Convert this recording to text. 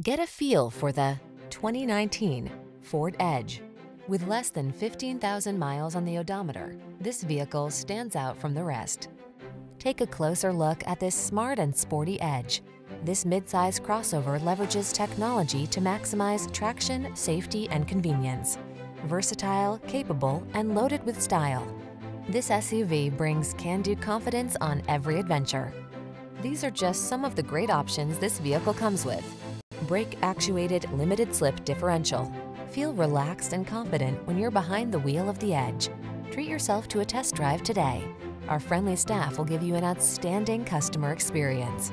Get a feel for the 2019 Ford Edge. With less than 15,000 miles on the odometer, this vehicle stands out from the rest. Take a closer look at this smart and sporty Edge. This midsize crossover leverages technology to maximize traction, safety, and convenience. Versatile, capable, and loaded with style. This SUV brings can-do confidence on every adventure. These are just some of the great options this vehicle comes with. Brake-actuated limited slip differential. Feel relaxed and confident when you're behind the wheel of the Edge. Treat yourself to a test drive today. Our friendly staff will give you an outstanding customer experience.